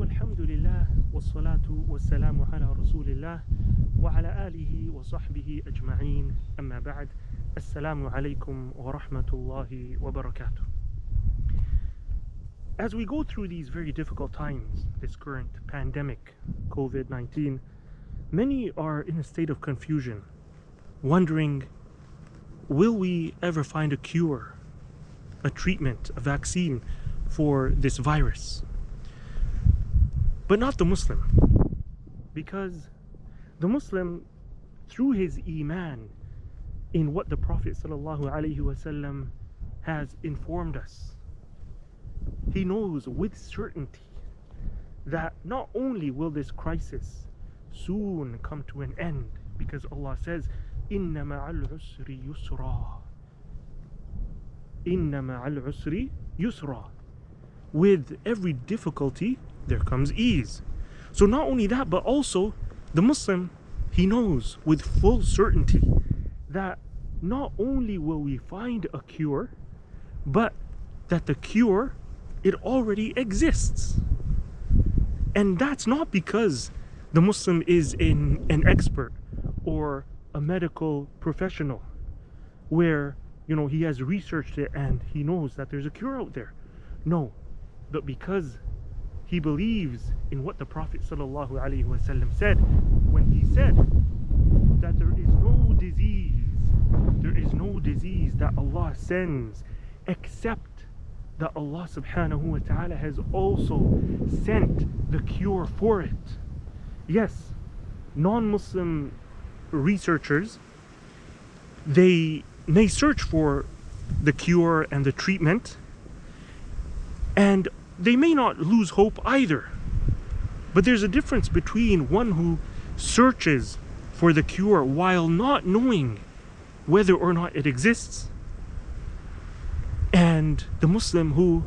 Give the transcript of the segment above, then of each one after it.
والحمد لله والصلاة والسلام على رسول الله وعلى آله وصحبه أجمعين أما بعد السلام عليكم ورحمة الله وبركاته As we go through these very difficult times, this current pandemic, COVID-19, many are in a state of confusion, wondering, will we ever find a cure, a treatment, a vaccine for this virus? but not the Muslim. Because the Muslim, through his Iman in what the Prophet ﷺ has informed us, he knows with certainty that not only will this crisis soon come to an end, because Allah says, إِنَّ مَعَ الْعُسْرِ يُسْرًا إِنَّ مَعَ الْعُسْرِ يُسْرًا With every difficulty, there comes ease. So not only that, but also the Muslim, he knows with full certainty that not only will we find a cure, but that the cure, it already exists. And that's not because the Muslim is in an expert or a medical professional where you know he has researched it and he knows that there's a cure out there. No, but because he believes in what the Prophet ﷺ said when he said that there is no disease, there is no disease that Allah sends except that Allah subhanahu wa ta'ala has also sent the cure for it. Yes, non-Muslim researchers, they may search for the cure and the treatment and they may not lose hope either. But there's a difference between one who searches for the cure while not knowing whether or not it exists and the Muslim who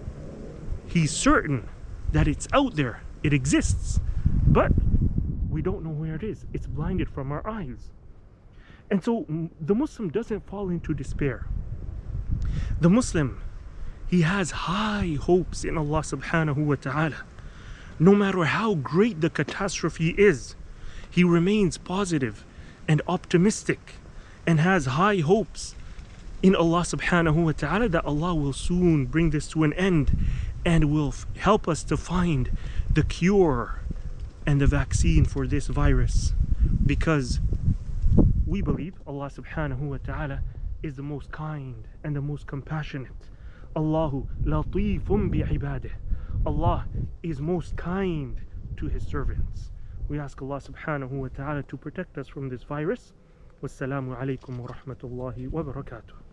he's certain that it's out there, it exists, but we don't know where it is. It's blinded from our eyes. And so mm, the Muslim doesn't fall into despair. The Muslim he has high hopes in Allah subhanahu wa ta'ala. No matter how great the catastrophe is, he remains positive and optimistic and has high hopes in Allah subhanahu wa ta'ala that Allah will soon bring this to an end and will help us to find the cure and the vaccine for this virus because we believe Allah subhanahu wa ta'ala is the most kind and the most compassionate Allahu latifun bi'ibadih. Allah is most kind to his servants. We ask Allah subhanahu wa ta'ala to protect us from this virus. Wassalamu alaikum wa rahmatullahi wa barakatuh.